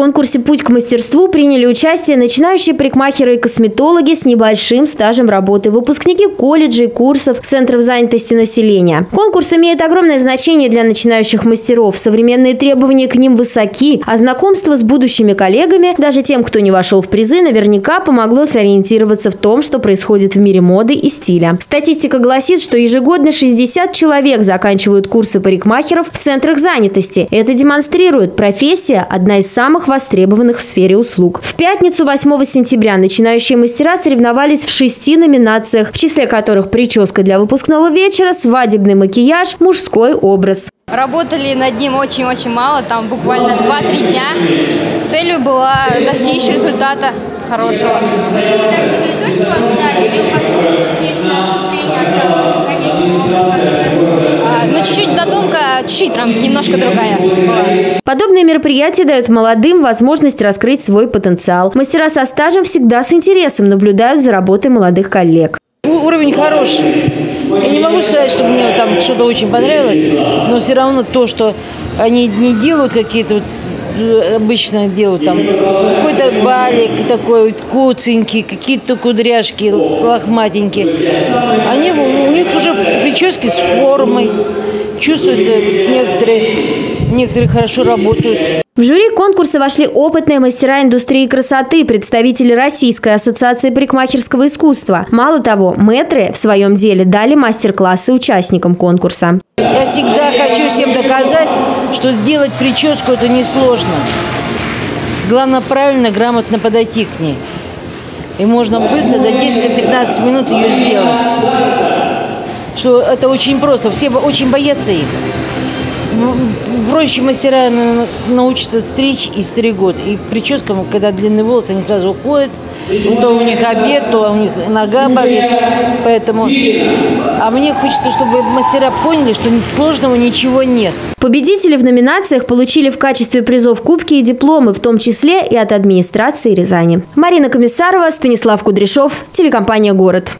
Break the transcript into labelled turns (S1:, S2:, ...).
S1: конкурсе «Путь к мастерству» приняли участие начинающие парикмахеры и косметологи с небольшим стажем работы, выпускники колледжей, курсов, центров занятости населения. Конкурс имеет огромное значение для начинающих мастеров. Современные требования к ним высоки, а знакомство с будущими коллегами, даже тем, кто не вошел в призы, наверняка помогло сориентироваться в том, что происходит в мире моды и стиля. Статистика гласит, что ежегодно 60 человек заканчивают курсы парикмахеров в центрах занятости. Это демонстрирует, профессия – одна из самых востребованных в сфере услуг. В пятницу 8 сентября начинающие мастера соревновались в шести номинациях, в числе которых прическа для выпускного вечера, свадебный макияж, мужской образ.
S2: Работали над ним очень-очень мало, там буквально 2-3 дня. Целью была достичь результата хорошего.
S3: Вы достигли то, чего ожидали, или у вас получилось вечное отступление
S2: а, Ну, чуть-чуть задумка, прям немножко другая была.
S1: Подобные мероприятия дают молодым возможность раскрыть свой потенциал. Мастера со стажем всегда с интересом наблюдают за работой молодых коллег.
S4: Уровень хороший. Я не могу сказать, что мне там что-то очень понравилось, но все равно то, что они не делают какие-то вот э, обычно делают там какой-то балик такой вот куценький, какие-то кудряшки лохматенькие. Они, у них уже прически с формой. Чувствуется, некоторые, некоторые хорошо работают.
S1: В жюри конкурса вошли опытные мастера индустрии красоты, представители Российской ассоциации парикмахерского искусства. Мало того, мэтры в своем деле дали мастер-классы участникам конкурса.
S4: Я всегда хочу всем доказать, что сделать прическу – это несложно. Главное правильно, грамотно подойти к ней. И можно быстро, за 10-15 минут ее сделать. Что это очень просто. Все очень боятся их. Ну, проще мастера научатся стричь и стригут. И прическам, когда длинные волосы, они сразу уходят. Ну, то у них обед, то у них нога болит. Поэтому... А мне хочется, чтобы мастера поняли, что сложного ничего нет.
S1: Победители в номинациях получили в качестве призов кубки и дипломы, в том числе и от администрации Рязани. Марина Комиссарова, Станислав Кудряшов, телекомпания «Город».